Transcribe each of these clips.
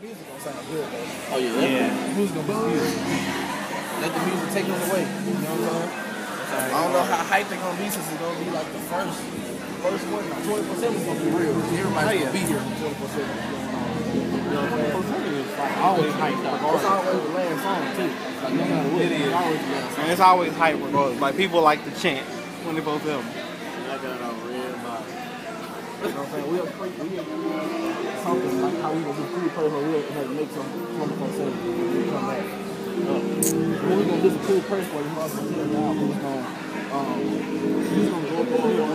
Music gonna sound good though. Oh yeah. Yeah. Music gonna be good. Let the music take us away. You know what I'm saying? I don't know how hype they're gonna be since it's gonna be like the first first one. 24 7 is gonna be real. Everybody's gonna be here from 24 7. You know what I'm saying? Like always hyped up. It's always the last song too. Like no matter what, It is. always the last song. And it's always hype regardless. Like people like to chant 24 7. I got on real body. You know what I'm saying? We'll create we'll something like how we gonna do cool person, we'll like make some 24 7 when we come back. Uh, when we gonna do some cool person where we motherfuckers here now, who's gonna um who's gonna go up over here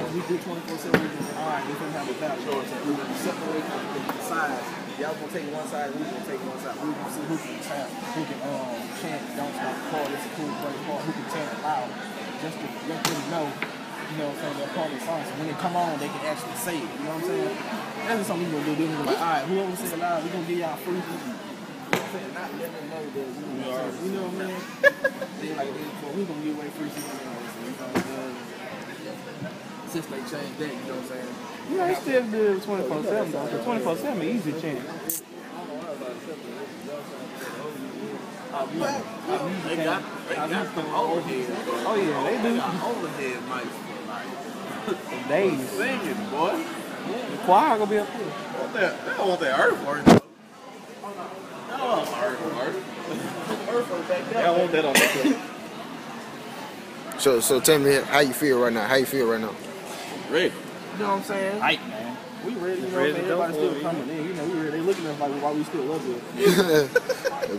and we do 24 7 we can alright, we're gonna have a battle. So we gonna separate the, sides. Y'all gonna take one side, we gonna take one side. We gonna see who can chant, who can um chant, don't stop, call this a cool call who can chant loud. Just to let them know you know what I'm saying, they're part of the song. So when they come on, they can actually say it. You know what I'm saying? That's just something we gonna do. Then we're like, all right, whoever it loud, we gonna give y'all free. You know what I'm saying? Not let them know that, you know what I'm saying? You know what I mean? Then like, we gonna give away free shit. You know what I'm saying? Since they changed that, you know what I'm saying? Know, they still do 24 7 though. 24 7 easy chant. Oh, they got they got them overhead. Oh yeah, they do. They got Overhead mics for like Days. singing, boy. The choir gonna be up there. Want that, they don't want that earthwork though. They don't want earthwork. Earthwork back They there. don't want that on the clip. So so tell me how you feel right now. How you feel right now? Ready. You know what I'm saying? Hype, man. We ready, you know what I'm saying? to go Everybody for still coming in. You know, we ready. They looking at us like why we still up here.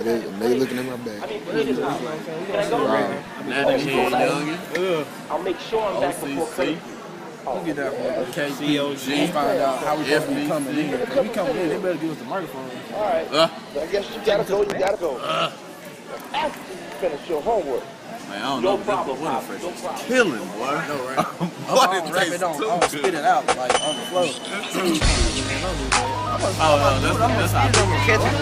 they, they looking at my back. You know what I'm saying? We gonna see. Wow. Now they can't youngin. I'll make sure I'm back before OCC. We'll get that one. Okay, COG. Let's find out how we supposed to be coming in. If we coming in, they better give us the microphone. All right. Uh, I guess you gotta go. You gotta go. After you finish your homework. man, I don't No know. but This winter fresh no is problem. killing, boy. I know, right? Boy, I it don't rap tastes it on. too I don't spit good. it out like on the floor. Oh no, that's that's how. I Catch it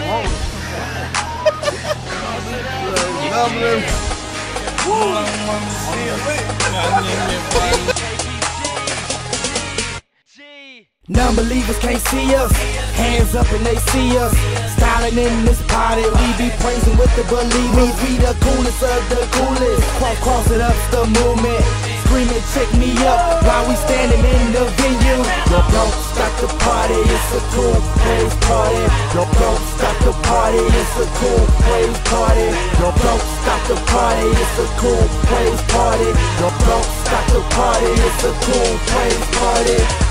alone. Non-believers can't see us, hands up and they see us. Styling in this party, we be praising with the believers. We the coolest of the coolest. Cross, cross it up the movement, screaming check me up while we standing in the venue. Yo, don't stop the party, it's a cool praise party. Yo, don't stop the party, it's a cool praise party. Yo, don't stop the party, it's a cool praise party. Yo, don't stop the party, it's a cool praise party.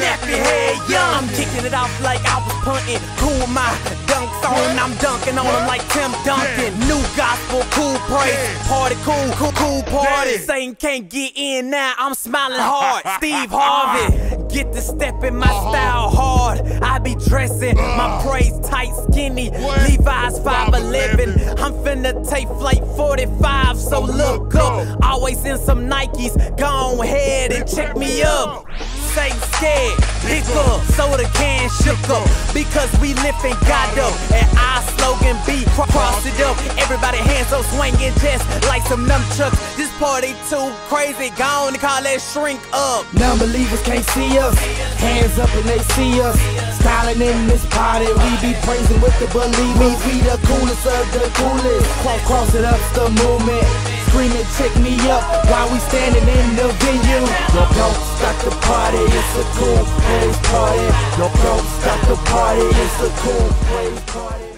Nappy head young, kicking it off like I was punting. Cool my dunks on, I'm dunking on them like Tim Duncan. New gospel, cool praise, party cool, cool, cool party. Satan can't get in now, I'm smiling hard. Steve Harvey, get the step in my uh-huh. style hard. I be dressing uh. my praise tight, skinny. Levi's 5'11. I'm finna take flight 45, so oh, look up. Always in some Nikes, go ahead and check me up. Say scared, up, soda can shook up. Because we lifting God up, and our slogan be cross it up. Everybody hands up, swinging just like some nunchucks. This party too crazy, gone to call that shrink up. Non-believers can't see us, hands up and they see us. Styling in this party, we be praising with the believers. We the coolest of the coolest. Cross, it up the movement, screaming check me up while we standing in the venue. Party, it's a cool place party. Yo, don't stop the party, it's a cool place party.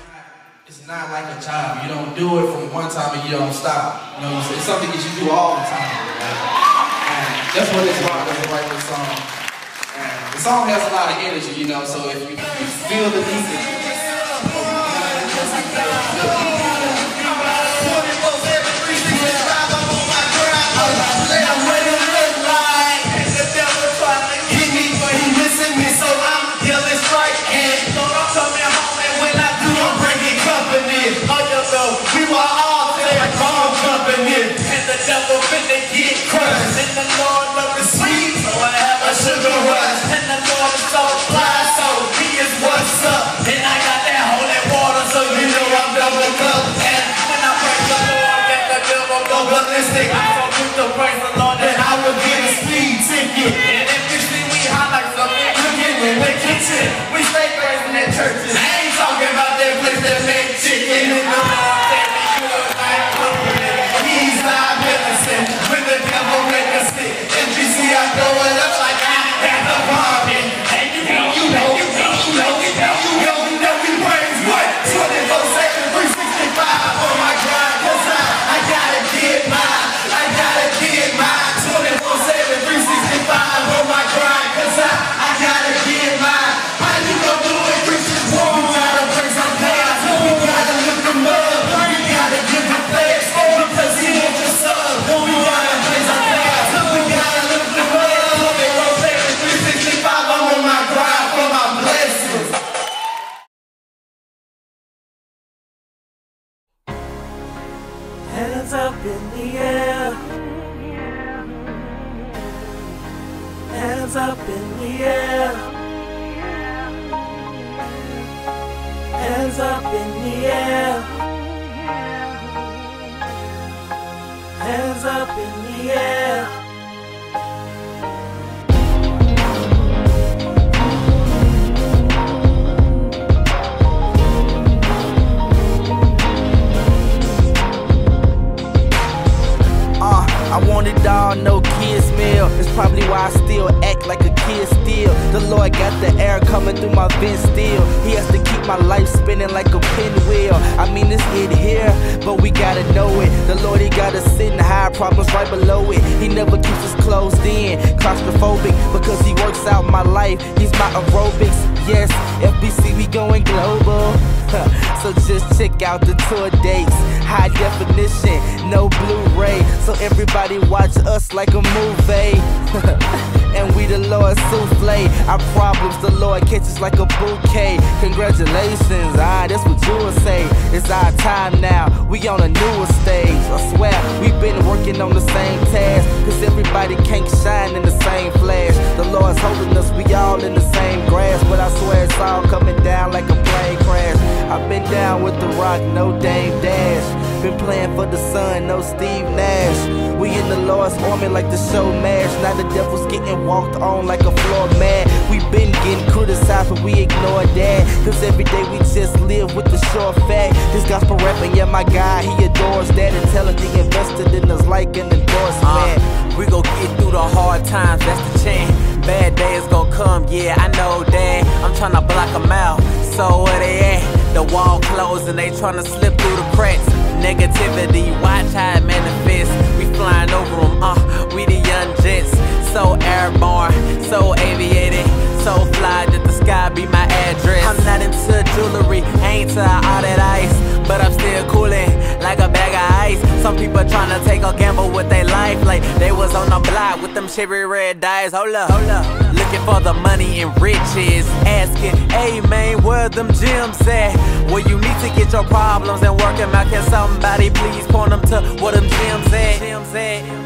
It's not like a job. You don't do it from one time and you don't stop. You know, it's, it's something that you do all the time. And that's what it's about this song. And the song has a lot of energy, you know, so if you, you feel the need in the air. Hands up in the air. Uh, I want it all, no probably why I still act like a kid still. The Lord got the air coming through my veins still. He has to keep my life spinning like a pinwheel. I mean, it's it here, but we gotta know it. The Lord, He got us sitting high, problems right below it. He never keeps us closed in, claustrophobic, because He works out my life. He's my aerobics. Yes, FBC, we going global. so just check out the tour dates. High definition, no Blu-ray. So everybody watch us like a movie. and we the Lord souffle. Our problems, the Lord catches like a bouquet. Congratulations, ah, that's what you would say. It's our time now. We on a newer stage. I swear, we've been working on the same task. Cause everybody can't shine in the same flash. The Lord's holding us, we all in the same grass. But I swear it's all coming down like a plane crash. I've been down with the rock, no Dame Dash. Been playing for the sun, no Steve Nash. We in the Lord's army like the show MASH. Now the devil's getting walked on like a floor mat. We been getting criticized, but we ignore that. Cause every day we just live with the sure fact. This gospel rapper, yeah, my guy, he adores that. Intelligent invested in us like an endorsement. Uh, we gon' get through the hard times, that's the chant. Bad days gon' come, yeah, I know that. I'm tryna block 'em out, so where they at? The wall closed and they tryna slip through the cracks. Negativity, watch how it manifests. We flying over 'em, uh, we the young jets. So airborne, so aviated, so fly that the sky be my address. I'm not into jewelry, ain't to all that ice, Some people tryna take a gamble with their life, like they was on the block with them cherry red dyes. Hold up, hold up. Looking for the money and riches, asking, hey man, where them gems at? Well, you need to get your problems and work work 'em out. Can somebody please point them to where them? Gems at?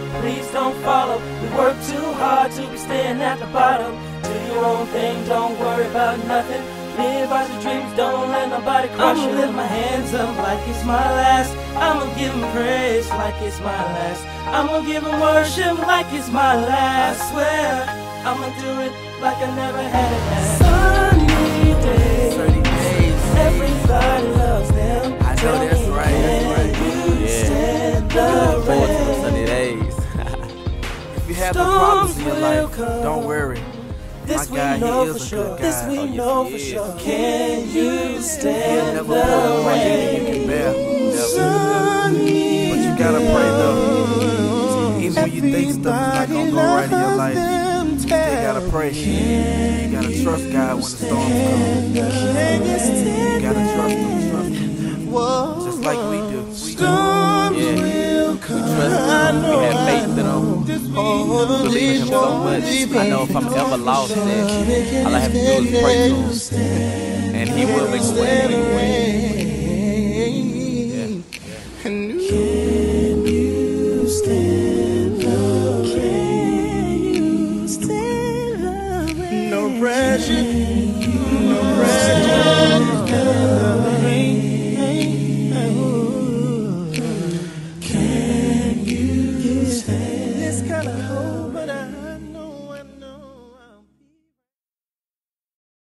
Please don't follow. We work too hard to be staying at the bottom. Do your own thing. Don't worry about nothing. Live out your dreams. Don't let nobody crush you. I'ma lift my hands up like it's my last. I'ma give him praise like it's my last. I'ma give him worship like it's my last. I swear, I'ma do it like I never had it last. Sunny days. Sunny days. Everybody loves them. I know that's right, that's right. Yeah. You problems in your life, come. don't worry. This My we God, he know is for a sure. good This we Oh, yes, know he for sure. Can you He'll stand never put more than you the can bear. Never. But you gotta pray though. Even when you think stuff is not gonna go right in your life, you gotta pray. You gotta trust God when the storms come. You gotta trust Him, trust Him. Just like we do. We do. We trust him. We have faith in him. We believe in him so much. I know if I'm ever lost, that all I have to do is pray to him. And he will. Make a way.